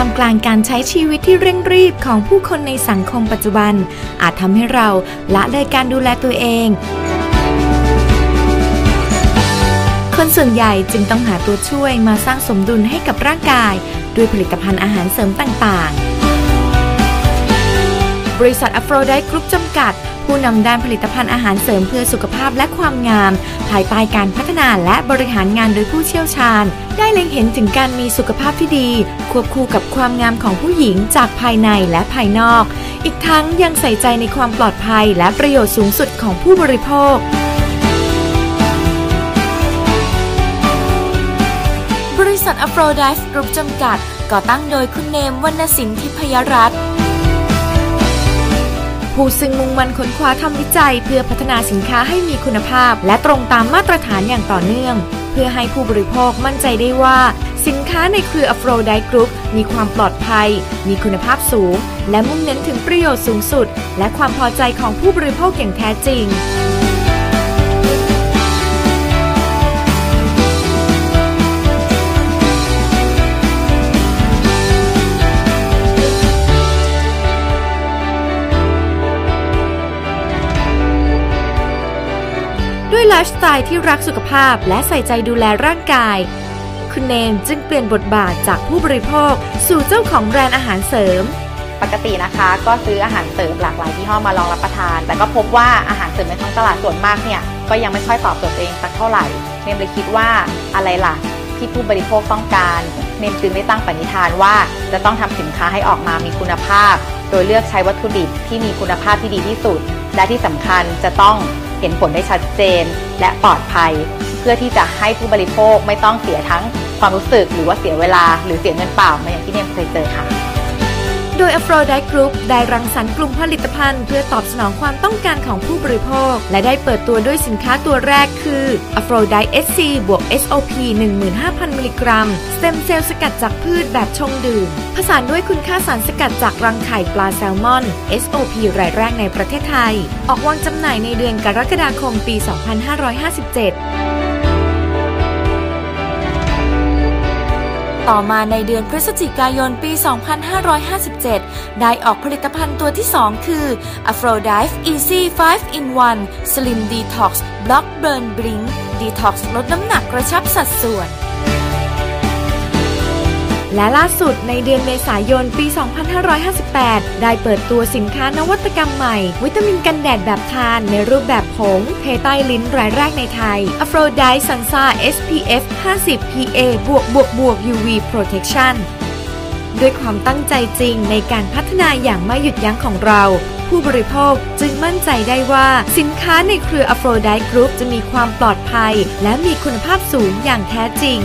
ามกลางการใช้ชีวิตที่เร่งรีบของผู้คนในสังคมปัจจุบัน อาจทำให้เราละเลยการดูแลตัวเอง คนส่วนใหญ่จึงต้องหาตัวช่วยมาสร้างสมดุลให้กับร่างกาย ด้วยผลิตภัณฑ์อาหารเสริมต่างๆ บริษัทอ p ฟ r o d i t e Group จำกัด ผู้นำด้านผลิตภัณฑ์อาหารเสริมเพื่อสุขภาพและความงาม ภายใต้การพัฒนาและบริหารงานโดยผู้เชี่ยวชาญ ได้เล็งเห็นถึงการมีสุขภาพที่ดี ควบคู่กับความงามของผู้หญิงจากภายในและภายนอก อีกทั้งยังใส่ใจในความปลอดภัยและประโยชน์สูงสุดของผู้บริโภคบริษัทอ p ฟ r o d i v e Group จำกัด ก่อตั้งโดยคุณเนมวรรณสินทิพยรัตน์ ผู้ซึ่งมุ่งมั่นค้นคว้าทำวิจัย เพื่อพัฒนาสินค้าให้มีคุณภาพ และตรงตามมาตรฐานอย่างต่อเนื่อง เพื่อให้ผู้บริโภคมั่นใจได้ว่า สินค้าในเครืออัฟโรไดกรุ๊ปมีความปลอดภัย มีคุณภาพสูง และมุ่งเน้นถึงประโยชน์สูงสุด และความพอใจของผู้บริโภคอย่างแท้จริง ด้วยไลฟ์สไตล์ที่รักสุขภาพและใส่ใจดูแลร่างกาย คุณเนมจึงเปลี่ยนบทบาทจากผู้บริโภค สู่เจ้าของแบรนด์อาหารเสริม ปกตินะคะ ก็ซื้ออาหารเสริมหลากหลายยี่ห้อมาลองรับประทาน แต่ก็พบว่าอาหารเสริมในท้องตลาดส่วนมากเนี่ยก็ยังไม่ค่อยตอบโจทย์ตัวเองสักเท่าไหร่เนมเลยคิดว่าอะไรล่ะที่ผู้บริโภคต้องการเนมจึงได้ตั้งปณิธานว่าจะต้องทำสินค้าให้ออกมามีคุณภาพ โดยเลือกใช้วัตถุดิบที่มีคุณภาพที่ดีที่สุด และที่สำคัญจะต้อง เห็นผลได้ชัดเจน และปลอดภัย เพื่อที่จะให้ผู้บริโภคไม่ต้องเสียทั้งความรู้สึกหรือว่าเสียเวลา หรือเสียเงินเปล่าเหมือนอย่างที่เนมเคยเจอค่ะ โดย a p h r o d i t e Group ได้รังสรรค์กลุ่มผลิตภัณฑ์ เพื่อตอบสนองความต้องการของผู้บริโภค และได้เปิดตัวด้วยสินค้าตัวแรกคือ a p h r o d i t e SC บวก SOP 15,000 มิลลิกรัม สเต็มเซลล์สกัดจากพืชแบบชงดื่ม ผสานด้วยคุณค่าสารสกัดจากรังไข่ปลาแซลมอน SOP รายแรกในประเทศไทย ออกวางจำหน่ายในเดือนกรกฎาคมปี 2557 ต่อมาในเดือนพฤศจิกายนปี 2557 ได้ออกผลิตภัณฑ์ตัวที่ 2 คือ AfroDive Easy 5 in 1 Slim Detox Block Burn Blink Detox ลดน้ำหนักกระชับสัดส่วน และล่าสุดในเดือนเมษายนปี 2558 ได้เปิดตัวสินค้านวัตกรรมใหม่ วิตามินกันแดดแบบทาน ในรูปแบบผงเทใต้ลิ้นรายแรกในไทย Aphrodite Sansa SPF 50 PA บวกบวกบวก UV Protection ด้วยความตั้งใจจริงในการพัฒนาอย่างไม่หยุดยั้งของเรา ผู้บริโภคจึงมั่นใจได้ว่าสินค้าในเครือ Aphrodite Group จะมีความปลอดภัย และมีคุณภาพสูงอย่างแท้จริง